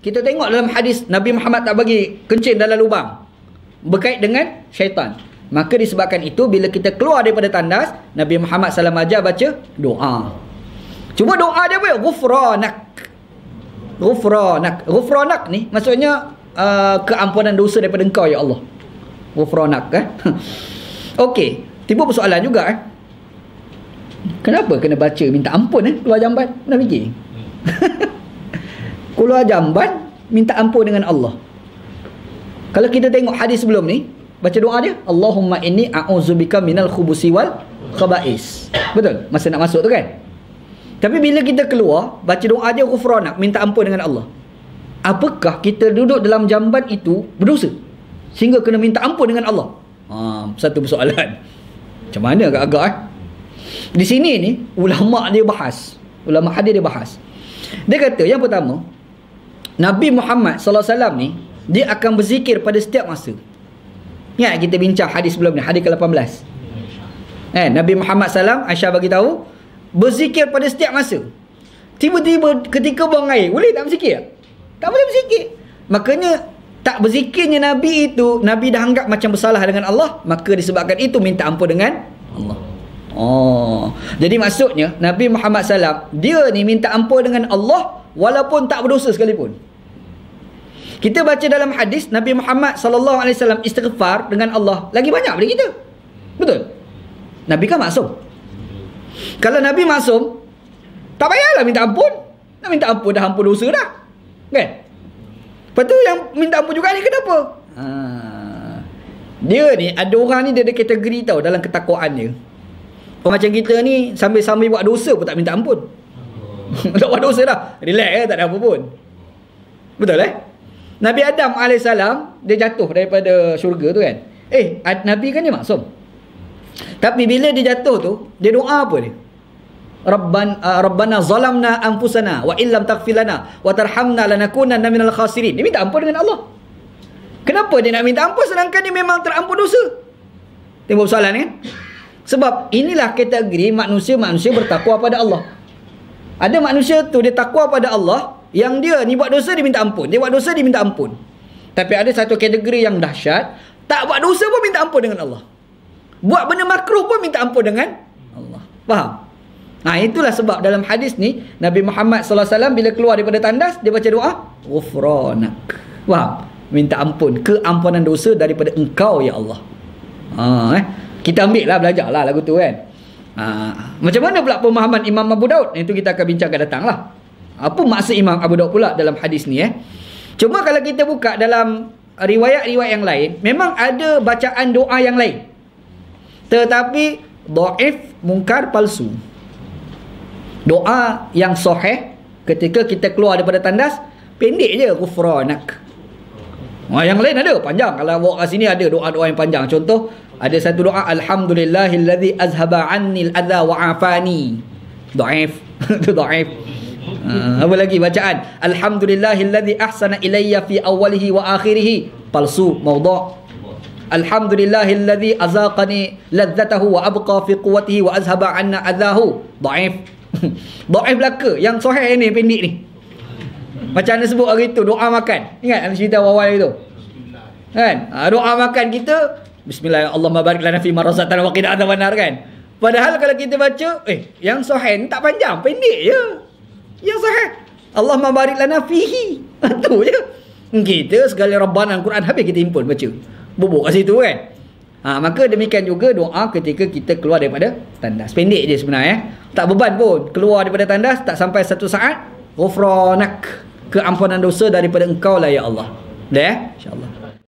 kita tengok dalam hadis Nabi Muhammad tak bagi kencing dalam lubang. Berkait dengan syaitan. Maka disebabkan itu bila kita keluar daripada tandas Nabi Muhammad SAW baca doa. Cuma doa dia apa? Ghufranak. Ghufranak. Ghufranak ni maksudnya uh, keampunan dosa daripada engkau ya Allah. Ghufranak eh? Okey timbul persoalan juga eh? Kenapa kena baca minta ampun eh? Keluar jamban pernah fikir keluar jamban minta ampun dengan Allah. Kalau kita tengok hadis sebelum ni baca doa dia Allahumma inni a'udzubika minal khubusi wal khaba'is. Betul? Masa nak masuk tu kan? Tapi bila kita keluar baca doa dia ghufranak minta ampun dengan Allah. Apakah kita duduk dalam jamban itu berdosa? Sehingga kena minta ampun dengan Allah? Ha, satu persoalan. Macam mana agak-agak eh? di sini ni ulama dia bahas. Ulama hadis dia bahas. Dia kata yang pertama Nabi Muhammad sallallahu alaihi wasallam ni dia akan berzikir pada setiap masa. Ingat kita bincang hadis sebelum ni, hadis ke-18. Eh, Nabi Muhammad sallam Aisyah bagi tahu berzikir pada setiap masa. Tiba-tiba ketika buang air, boleh tak berzikir? Tak boleh berzikir. Makanya tak berzikirnya Nabi itu, Nabi dah anggap macam bersalah dengan Allah, maka disebabkan itu minta ampun dengan Allah. Oh. Jadi maksudnya Nabi Muhammad sallam dia ni minta ampun dengan Allah walaupun tak berdosa sekalipun. Kita baca dalam hadis Nabi Muhammad sallallahu alaihi wasallam istighfar dengan Allah lagi banyak daripada kita. Betul? Nabi kan maksum. Kalau Nabi maksum tak payahlah minta ampun. Nak minta ampun dah ampun dosa dah. Kan? Lepas tu yang minta ampun juga ni kenapa? Ha. Dia ni ada orang ni dia ada kategori tau dalam ketakwaan dia. Orang macam kita ni sambil-sambil buat dosa pun tak minta ampun. tak buat dosa dah. Relax eh tak ada apa pun. Betul eh? Nabi Adam AS dia jatuh daripada syurga tu kan. Eh, Nabi kan dia maksum. Tapi bila dia jatuh tu, dia doa apa dia? Rabban uh, Rabbana zalamna anfusana wa illam taghfir lana wa tarhamna lanakunanna minal khasirin. Dia minta ampun dengan Allah. Kenapa dia nak minta ampun sedangkan dia memang terampun dosa? Tengok soalan kan? Sebab inilah kategori manusia-manusia bertakwa pada Allah. Ada manusia tu dia takwa pada Allah, yang dia ni buat dosa dia minta ampun. Dia buat dosa dia minta ampun. Tapi ada satu kategori yang dahsyat, tak buat dosa pun minta ampun dengan Allah. Buat benda makruh pun minta ampun dengan Allah. Faham? Nah itulah sebab dalam hadis ni Nabi Muhammad wasallam bila keluar daripada tandas dia baca doa ghufranak. Faham? Minta ampun, keampunan dosa daripada engkau ya Allah. Ha eh. Kita ambil lah belajarlah lagu tu kan. Ha, macam mana pula pemahaman Imam Abu Daud? Itu kita akan bincangkan datang lah. Apa maksud Imam Abu Daud pula dalam hadis ni eh? Cuma kalau kita buka dalam riwayat-riwayat yang lain, memang ada bacaan doa yang lain. Tetapi dhaif, mungkar, palsu. Doa yang sahih ketika kita keluar daripada tandas, pendek je ghufranak. Wah, yang lain ada panjang. Kalau bawa kat sini ada doa-doa yang panjang. Contoh, ada satu doa alhamdulillahillazi azhaba 'annil adza wa 'afani. Dhaif. Itu dhaif. Uh, apa lagi bacaan? Alhamdulillahilladzi ahsana ilayya fi awwalihi wa akhirih. Palsu, maudha. Alhamdulillahilladzi azaqani ladzatahu wa abqa fi quwwatihi wa azhaba anna adahu. Dhaif. Dhaif belaka. Yang sahih ni pendek ni. Macam mana sebut hari tu doa makan. Ingat cerita awal itu. Kan? Ha, doa makan kita Bismillah Allah barik lana fi ma razaqtana wa qina adzabannar kan. Padahal kalau kita baca eh yang sahih tak panjang, pendek je. Yang sahih. Allah mabarik lana fihi. Itu je. Kita segala Rabbana Al-Quran habis kita impun baca. Bubuk kat situ kan. Ha, maka demikian juga doa ketika kita keluar daripada tandas. Pendek je sebenarnya. Tak beban pun. Keluar daripada tandas tak sampai satu saat. Ghufranak. Keampunan dosa daripada engkau lah ya Allah. Dah ya? InsyaAllah.